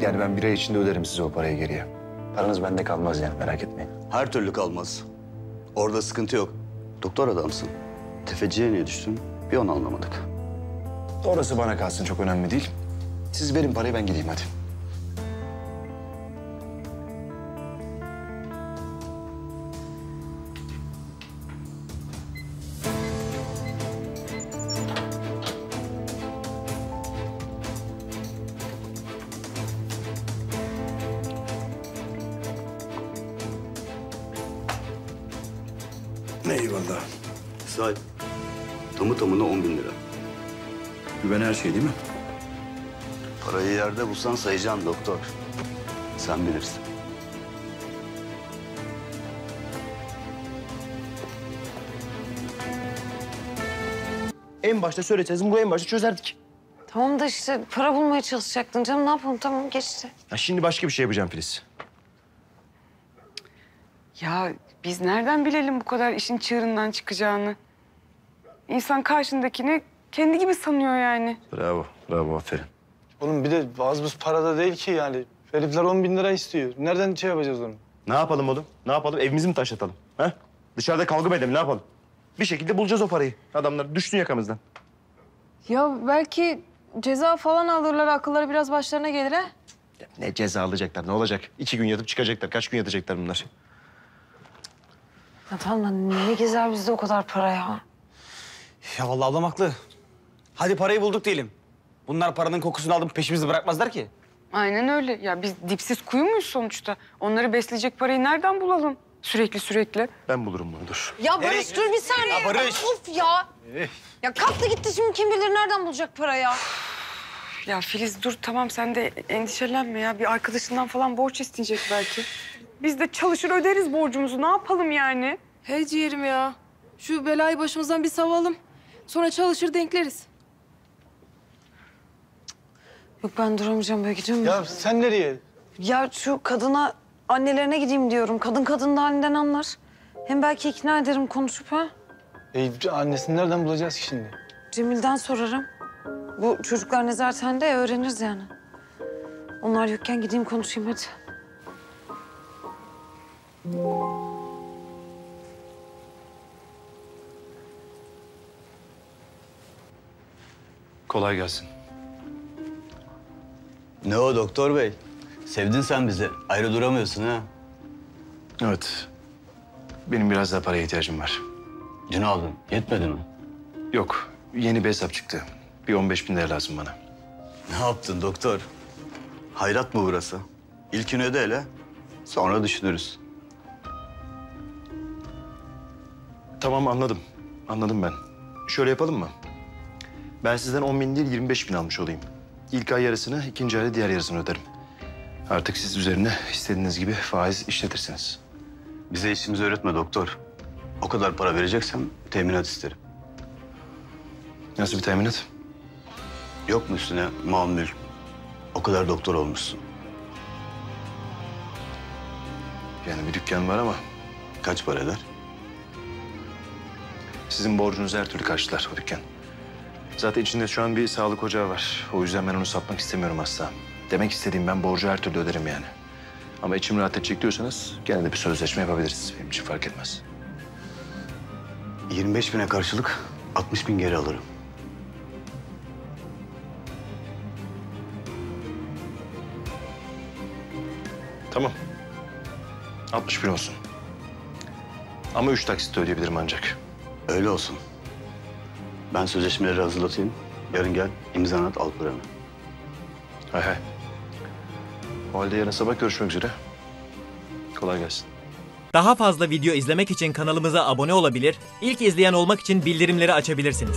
Yani ben bir ay içinde öderim size o parayı geriye. Paranız bende kalmaz yani merak etmeyin. Her türlü kalmaz. Orada sıkıntı yok. Doktor adamsın. Tefeciye niye düştün? Bir onu anlamadık. Orası bana kalsın çok önemli değil. Siz verin parayı ben gideyim hadi. Eyvallah. Say. Tamı tamına 10 bin lira. Güven her şey değil mi? Parayı yerde bulsan sayacaksın doktor. Sen bilirsin. En başta söyleseydin bunu en başta çözerdik. Tamam da işte para bulmaya çalışacaktın canım. Ne yapalım tamam geçti. Ya şimdi başka bir şey yapacağım Filiz. Ya biz nereden bilelim bu kadar işin çığırından çıkacağını? İnsan karşındakini kendi gibi sanıyor yani. Bravo, bravo aferin. Oğlum bir de az buz parada değil ki yani. Herifler 10 bin lira istiyor. Nereden şey yapacağız onu? Ne yapalım oğlum? Ne yapalım? Evimizi mi taşlatalım? Ha? Dışarıda kavga mı edelim? Ne yapalım? Bir şekilde bulacağız o parayı. Adamlar düştün yakamızdan. Ya belki ceza falan alırlar, akılları biraz başlarına gelir ha? Ya ne ceza alacaklar? Ne olacak? İki gün yatıp çıkacaklar. Kaç gün yatacaklar bunlar? Ya tamam da ne gezer bizde o kadar para ya. Ya vallahi ablam haklı. Hadi parayı bulduk diyelim. Bunlar paranın kokusunu alıp peşimizi bırakmazlar ki. Aynen öyle. Ya biz dipsiz kuyu muyuz sonuçta? Onları besleyecek parayı nereden bulalım? Sürekli sürekli. Ben bulurum bunu dur. Ya Barış dur bir saniye. Ya Barış! Of ya. Ya kalktı gitti şimdi kim bilir nereden bulacak para ya. Ya Filiz dur tamam sen de endişelenme ya. Bir arkadaşından falan borç isteyecek belki. Biz de çalışır öderiz borcumuzu. Ne yapalım yani? Hey ciğerim ya. Şu belayı başımızdan bir savalım. Sonra çalışır denkleriz. Yok ben duramayacağım böyle gidiyorum. Ya sen nereye? Ya şu kadına annelerine gideyim diyorum. Kadın kadının da halinden anlar. Hem belki ikna ederim konuşup ha. E, annesini nereden bulacağız ki şimdi? Cemil'den sorarım. Bu çocuklar nezarethanede öğreniriz yani. Onlar yokken gideyim konuşayım hadi. Kolay gelsin. Ne o doktor bey? Sevdin sen bizi. Ayrı duramıyorsun ha. Evet. Benim biraz daha paraya ihtiyacım var. Dün aldın. Yetmedi mi? Yok. Yeni bir hesap çıktı. Bir 15 bin lira lazım bana. Ne yaptın doktor? Hayrat mı burası? İlkini öde hele. Sonra düşünürüz. Tamam anladım. Anladım ben. Şöyle yapalım mı? Ben sizden 10 bin değil 25 bin almış olayım. İlk ay yarısını, ikinci ayda diğer yarısını öderim. Artık siz üzerine istediğiniz gibi faiz işletirsiniz. Bize işimizi öğretme doktor. O kadar para vereceksem teminat isterim. Nasıl bir teminat? Yok mu üstüne mal mülk? O kadar doktor olmuşsun. Yani bir dükkan var ama Kaç para eder? sizin borcunuzu her türlü karşılar o dükkan. Zaten içinde şu an bir sağlık ocağı var. O yüzden ben onu satmak istemiyorum asla. Demek istediğim ben borcu her türlü öderim yani. Ama içim rahat edecek diyorsanız gene de bir sözleşme yapabiliriz. Benim için fark etmez. 25 bine karşılık 60 bin geri alırım. Tamam. 60 bin olsun. Ama üç taksitle ödeyebilirim ancak. Öyle olsun. Ben sözleşmeleri hazırlatayım. Yarın gel imzanı at al paranı. Hay hay. O halde yarın sabah görüşmek üzere. Kolay gelsin. Daha fazla video izlemek için kanalımıza abone olabilir, ilk izleyen olmak için bildirimleri açabilirsiniz.